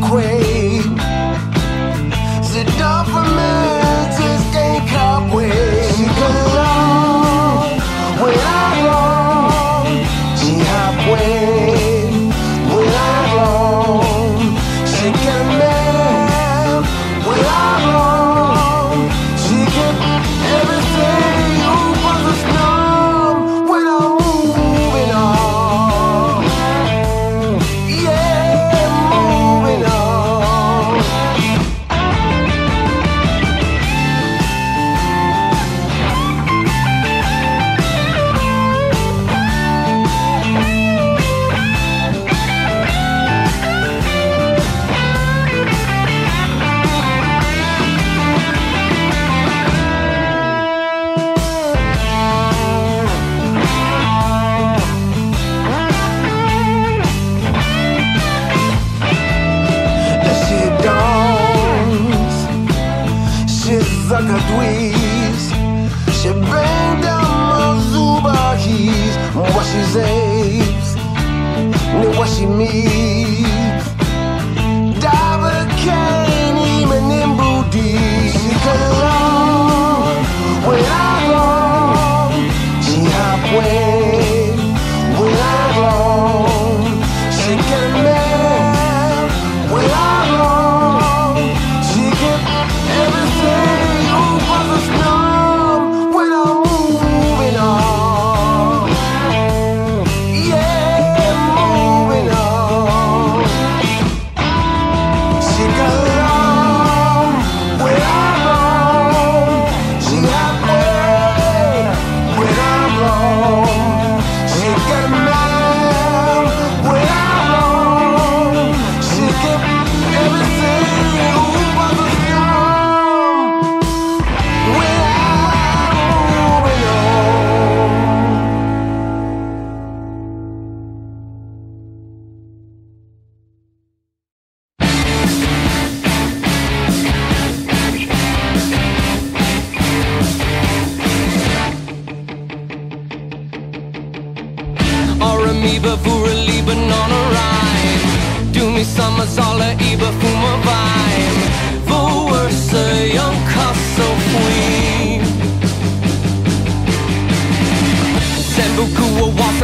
quake. Is it done for me?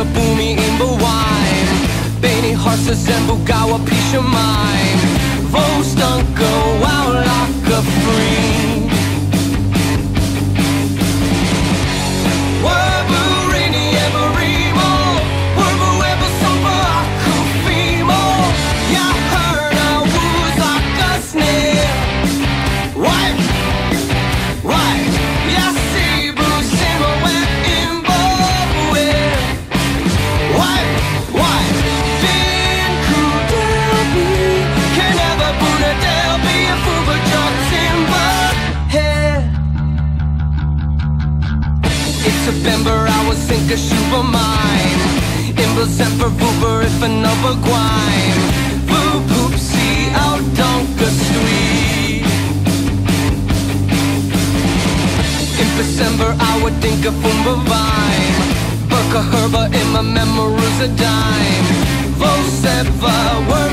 a boomy in the wine. Benny horses en Bugawa peace of mind. Wo stanko If see out donka sweet. In December I would think of Fumba Vine. Bucka herba in my memories a dime. Vos ever were